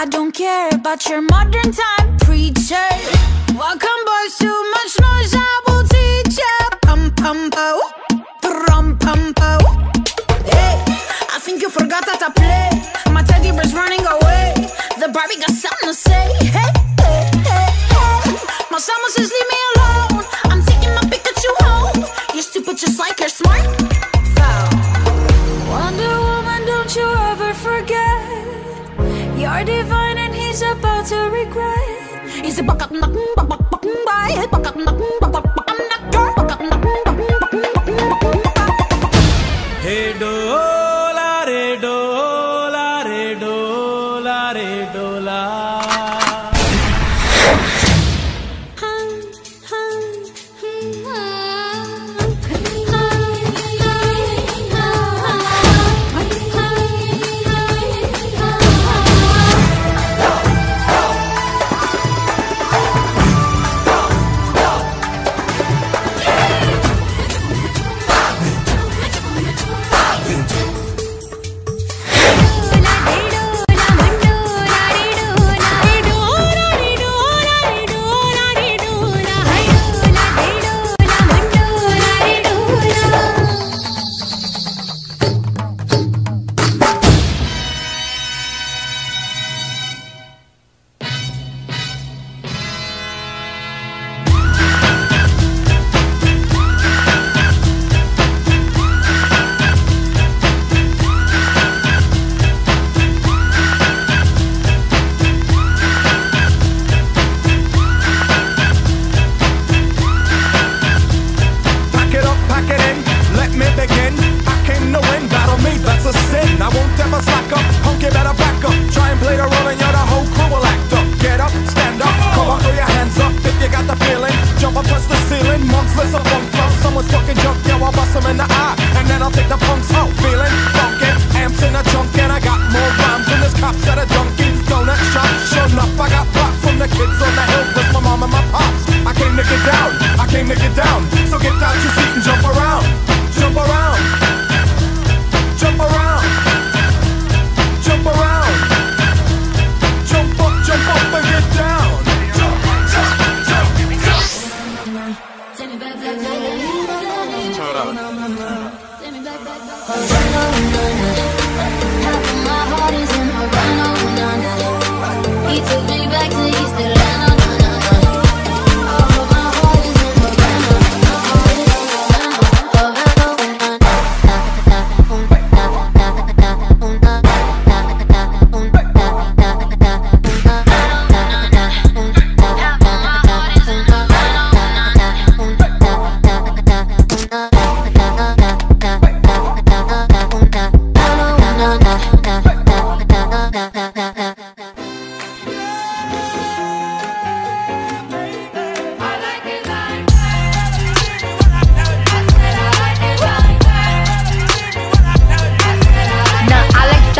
I don't care about your modern time preacher. Welcome, boys, too much noise, I will teach ya. Pum pum po, pum pum po. Hey, I think you forgot that I play. My teddy bear's running away. The Barbie got something to say. You're divine and he's about to regret. He's a buck up, buck buck buck buy buck up, buck up, buck buck Hey dola re dola re dola re dola ceiling, monks, let's a funk flow. Someone's talking junk, yeah, I'll bust 'em in the eye. And then I'll take the punks out, feeling funky. Amps in a trunk and I got more rhymes than this cops at a junkie.